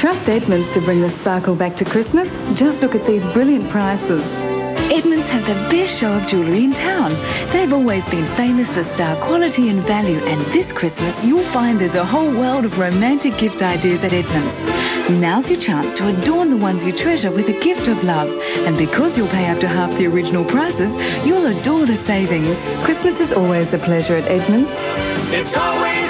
Trust Edments to bring the sparkle back to Christmas. Just look at these brilliant prices. Edments have the best show of jewellery in town. They've always been famous for star quality and value, and this Christmas you'll find there's a whole world of romantic gift ideas at Edments. Now's your chance to adorn the ones you treasure with a gift of love, and because you'll pay up to half the original prices, you'll adore the savings. Christmas is always a pleasure at Edments. It's always.